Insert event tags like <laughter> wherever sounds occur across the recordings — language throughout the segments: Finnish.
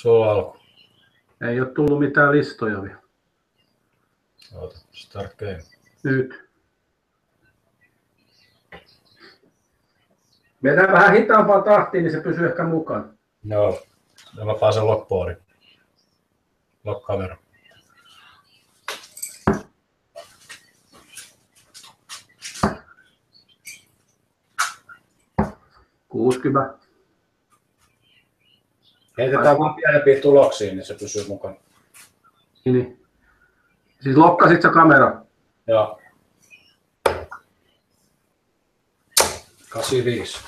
Sulla alku. Ei ole tullut mitään listoja vielä. Oota, start game. Nyt. Mennään vähän hitaampaan tahtiin, niin se pysyy ehkä mukana. Joo. Ja mä pääsen lockboardin. Lock kamera. Kuusikymmentä. Heitetään vaan pienempiä tuloksia, niin se pysyy mukana. Niin. Siis lokkasit sä kamera. Joo. 85.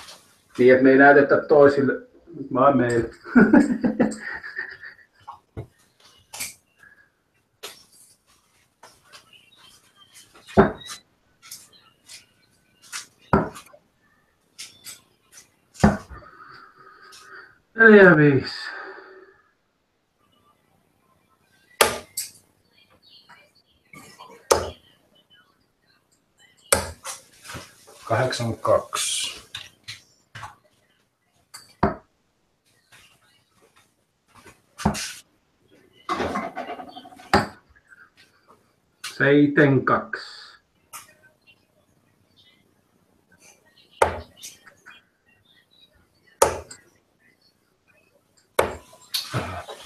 Niin, että me ei näytetä toisille. Mä oon meillä. <laughs> Neljä, viisi. Seiten kaksi.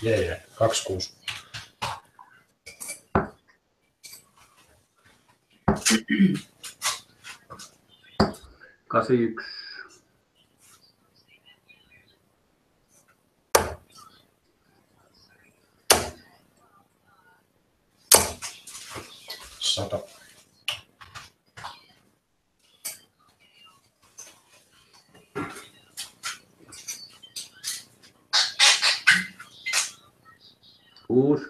Jee, jee. Kaksi kuusi. Kasi yksi. Sata. Kuusi.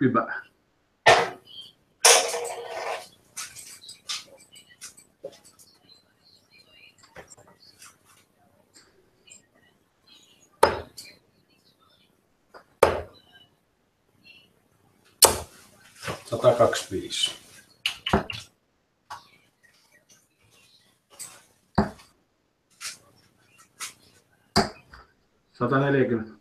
Hyvä. Sata kaksikymmentäviisi. Sata neljäkymmentä.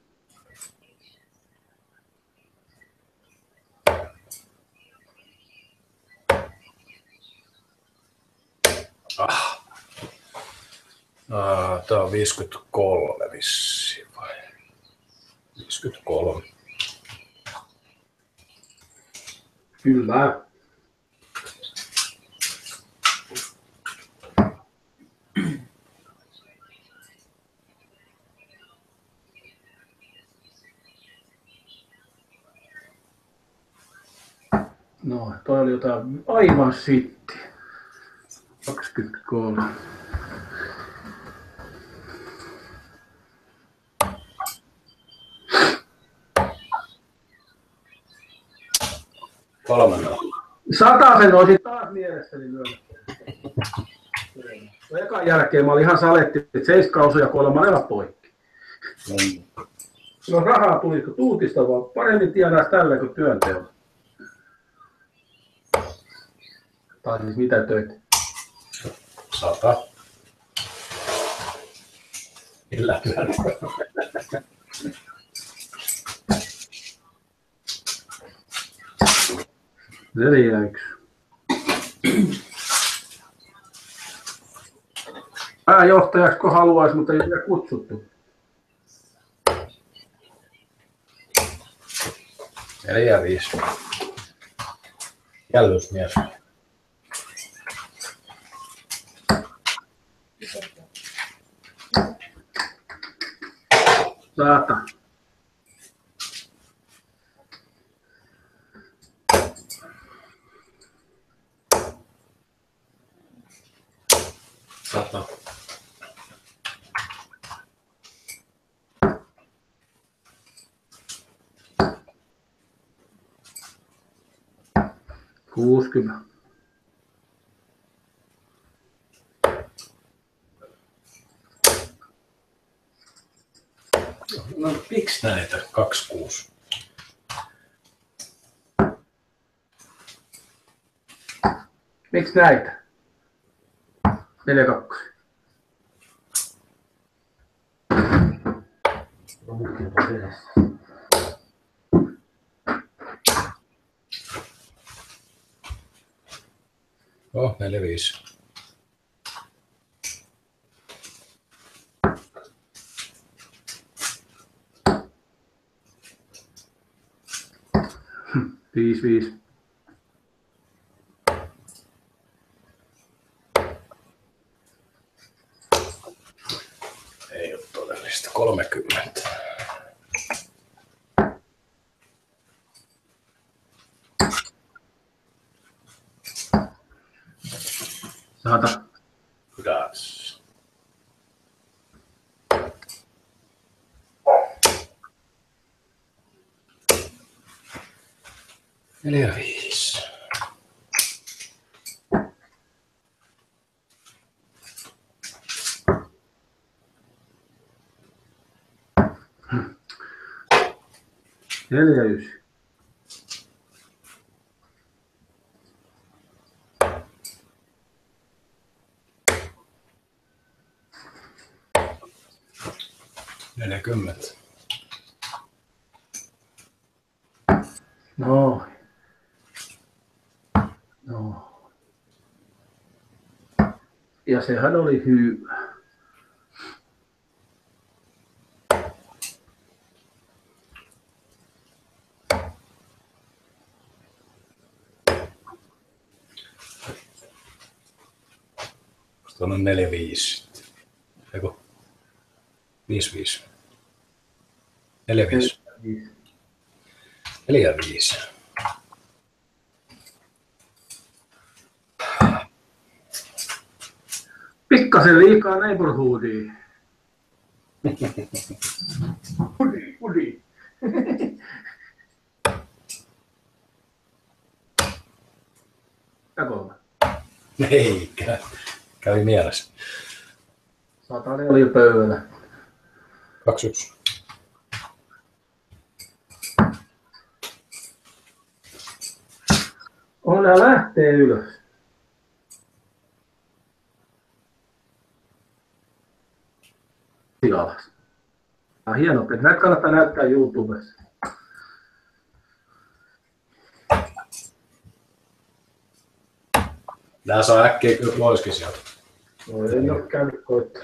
Ah. Ah, tää on 53 vissiin vai? 53. Kyllä. No, toi oli jotain aivan sitti. 23. Kolme nolla. Satasen olisin taas mielessäni lyönyt. No, ekan jälkeen mä olin ihan saletti, että seiska osuja molemmat poikki. Mm. No rahaa tuli tuutista, vaan paremmin tienaisi tällä kuin työnteolla. Tai siis mitä töitä? Sata. Millä työllä? Yksi. Pääjohtajaksi kun haluaisi, mutta ei vielä kutsuttu. Neljä viisi. Jällysmies. Sata. näitä, 26. Miksi näitä? 42. Oh, 45. Viisi, viisi. Ei ole todellista. 30. Sata. Neljä viisi. Neljä, yksi. Neljäkymmentä. No. No. ja sehän oli hyvä. tuonne 45 sitten. Eiku, 55. 45. 45. 45. Pikkasen liikaa neighborhoodia. Pudi, pudi. Jakolla. Eikä. Kävi mielessä. Satanen oli jo pöydällä. Kaksi yksi. Onnea lähtee ylös. Alas. Ja hieno peli. Näitä kannattaa näyttää YouTubessa. Nää saa äkkiä kyllä loiski sieltä. No en ole käynyt koittaa.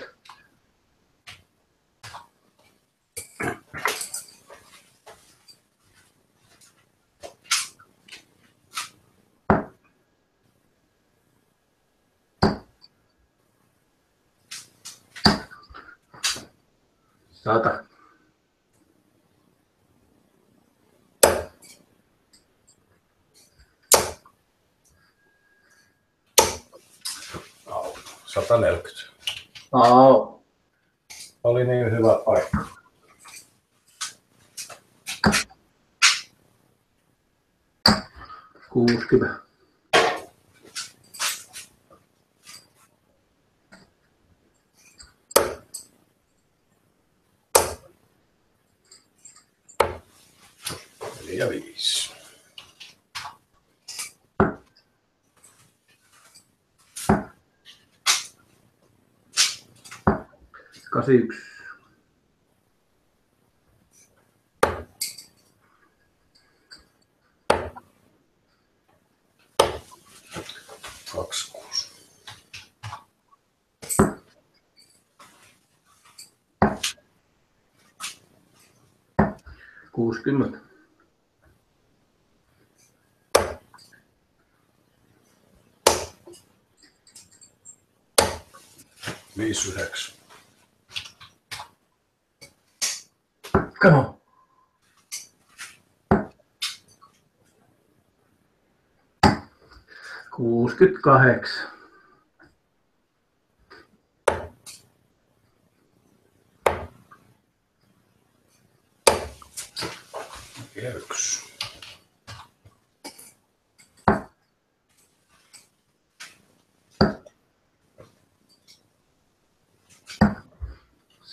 Sata. Au. 140. Au. Oli niin hyvä paikka. Kuusikymmentä. Neljä viisi. Kasi yksi. 60. Viisi yhdeksän. Kano. Kuusikymmentäkahdeksan.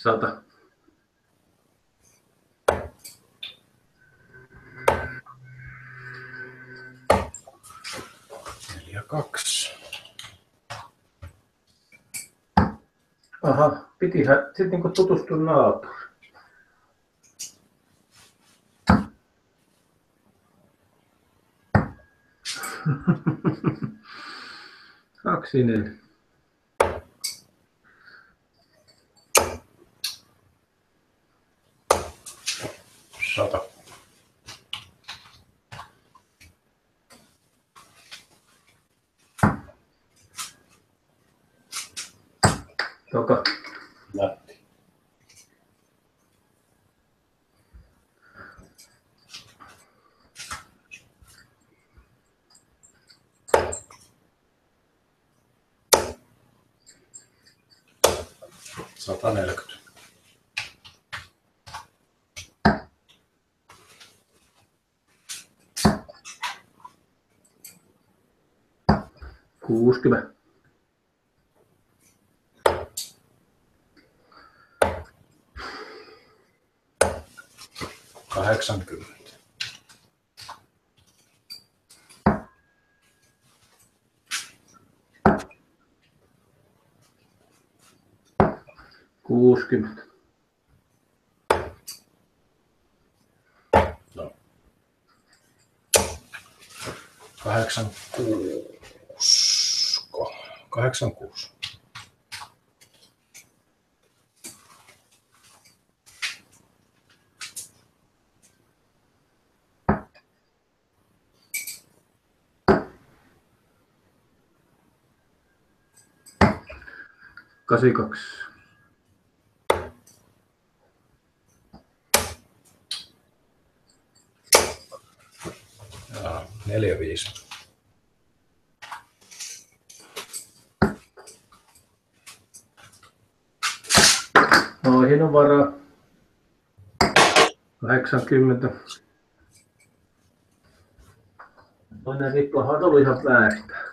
Sata. Neljä kaksi. Aha, pitihän sitten niinku tutustua naapuriin. <laughs> Kaksi neljä. Sata. Toka. Nätti. Sata neljäkymmentä. Kuusikymmentä. Kahdeksankymmentä. Kuusikymmentä. No. Kahdeksan kuusko. Kahdeksan kuusi. Kasikaksi. Ja neljä viisi. Noihin on varaa. 80. Toinen rippahan oli ihan päästä.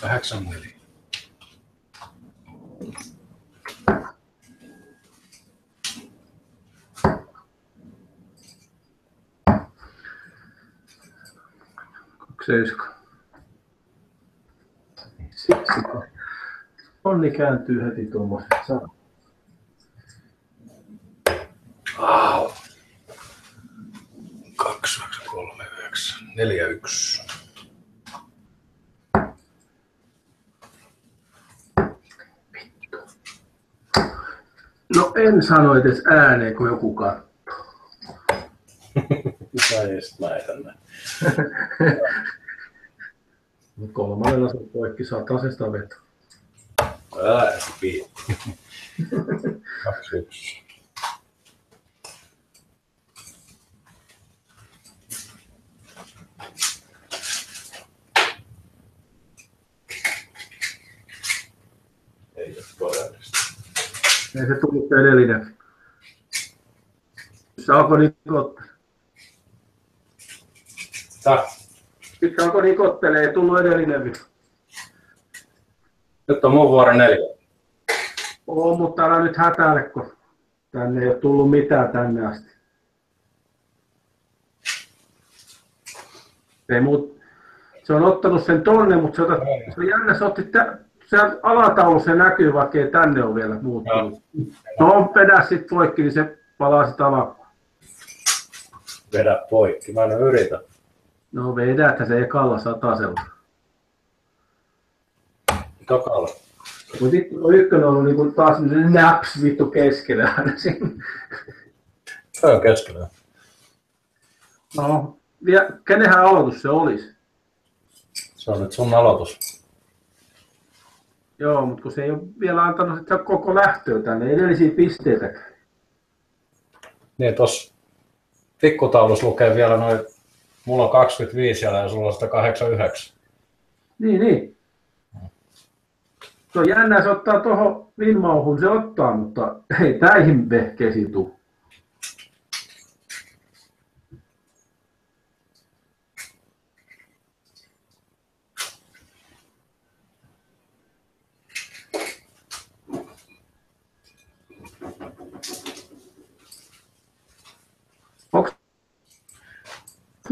Kahdeksan neljä. Kaksi seiska. Siksi Onni kääntyy heti tuommoisesta. Au. Kaksi, yhdeksän, kolme, yhdeksän, neljä, yksi. No en sano edes ääneen, kun joku katsoo. <laughs> Mitä ei sit näitä Kolmannella se poikki satasesta veto. Ää, piitti. <laughs> Kaksi, yksi. Ei ole todellista. Ei se tullut edellinen. Saako nikottelee? Sitten alkoi nikottelee, ei tullut edellinen. Nyt on mun vuoro neljä. Oo, mutta älä nyt hätäile, kun tänne ei ole tullut mitään tänne asti. Ei muut, se on ottanut sen tonne, mutta se, ota, se on jännä, se otti tä, siellä alataulussa se näkyy, vaikka ei tänne ole vielä muuttunut. No, vedä sit poikki, niin se palaa sit alamaan. Vedä poikki. Mä en yritä. No vedäthän se ekalla satasella. Tokalla. Mutta ykkönen on ollut niinku taas naps vittu keskellä aina siinä. Toi on keskellä. No, vielä, kenenhän aloitus se olisi? Se on nyt sun aloitus. Joo, mutta kun se ei ole vielä antanut sitä koko lähtöä tänne, edellisiä pisteitä. Niin, tossa pikkutaulussa lukee vielä noin, mulla on 25 siellä ja sulla on 189. Niin, niin. Se on jännää, se ottaa tuohon Vinmauhun, se ottaa, mutta ei täihin vehkeisiin tuu.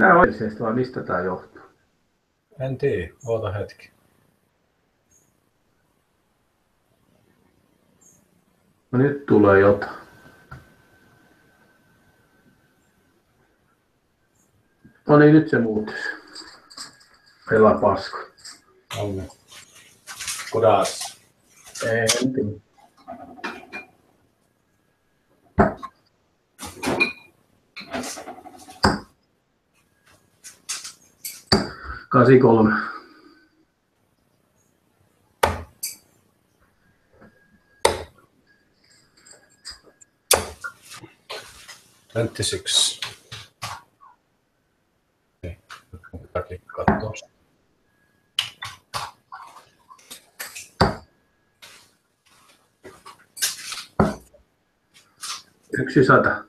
tämä oikeasti vai mistä tämä johtuu? En tiedä, oota hetki. No nyt tulee jotain. No niin, nyt se muutus. Elä pasku. Onne. Kudas. Ei, Thank you. 83. Yksi sata.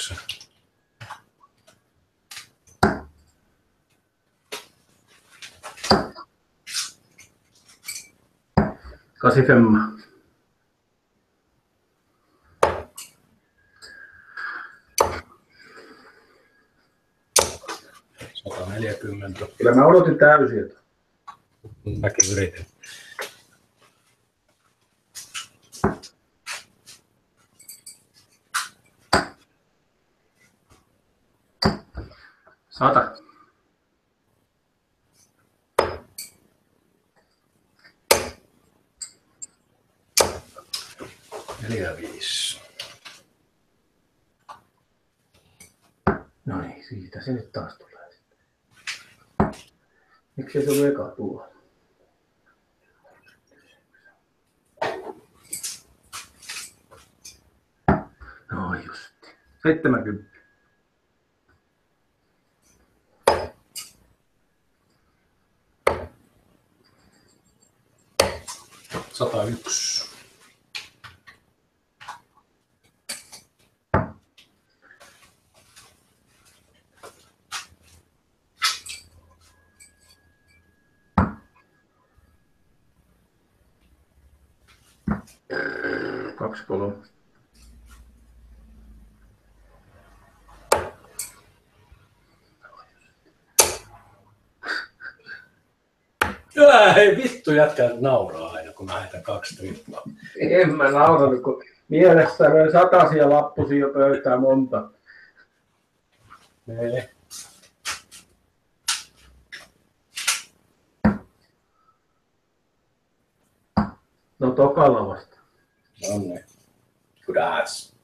Viisikymmentäyhdeksän. Kasi femma. Kyllä mä odotin täysiä. Mäkin yritin. Sata. Neljä viisi. No niin, siitä se nyt taas tulee. Miksi se ollut eka tuo? No just. 70. Sata yksi. Kaksi kolme. Ei vittu jätkä nauraa kun mä heitän kaksi trippaa. En mä nauranut, kun mielessä löi satasia lappusia jo pöytään monta. Nee. No tokalla vasta. No niin. Kudas. Sata.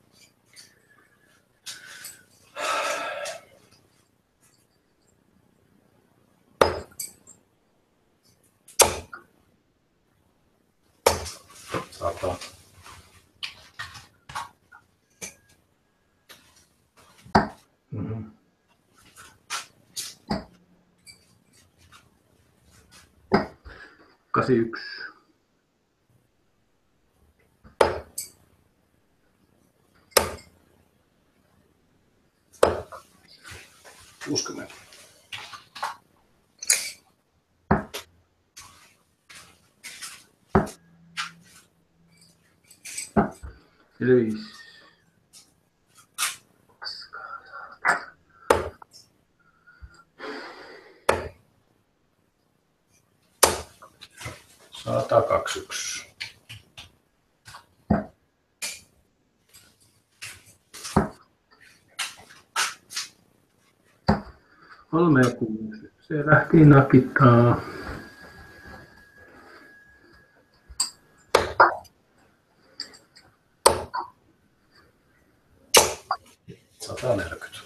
Kasi yksi. Kuusikymmentä. なピタ。Satanarak.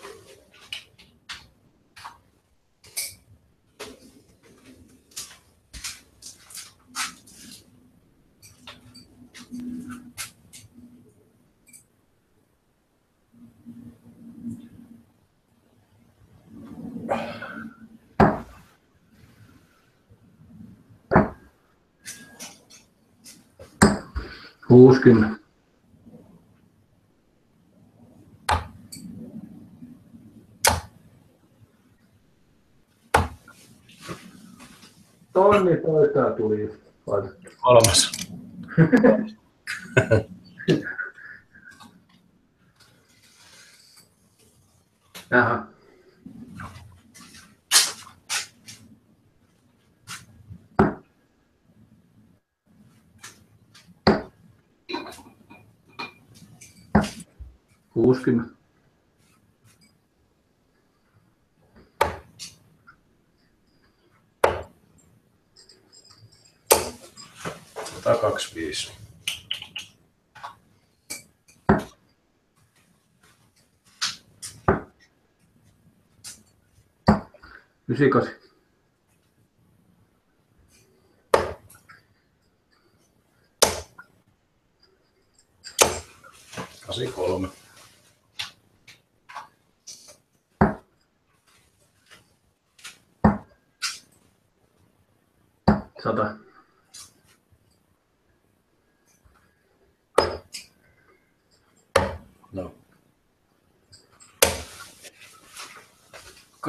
60. Tonni toista tuli. Kolmas. <laughs> Jaha. 60. Sata kaksikymmentäviisi. Ysikasi. Kasi kolme.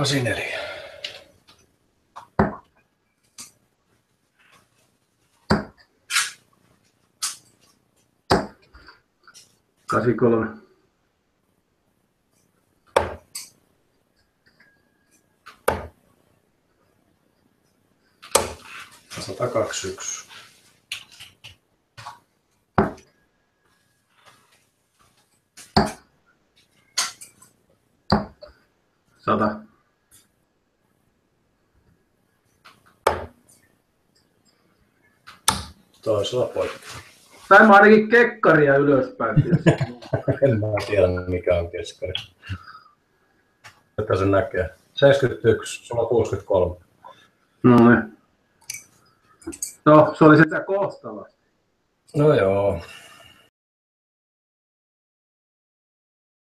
84. Kasi kolme. Sata kaksi yksi. Taisi olla poikki. Tai mä ainakin kekkaria ylöspäin. <laughs> En mä tiedä mikä on keskari. Että se näkee. 71, sulla on 63. No niin. No, se oli sitä kohtalasta. No joo.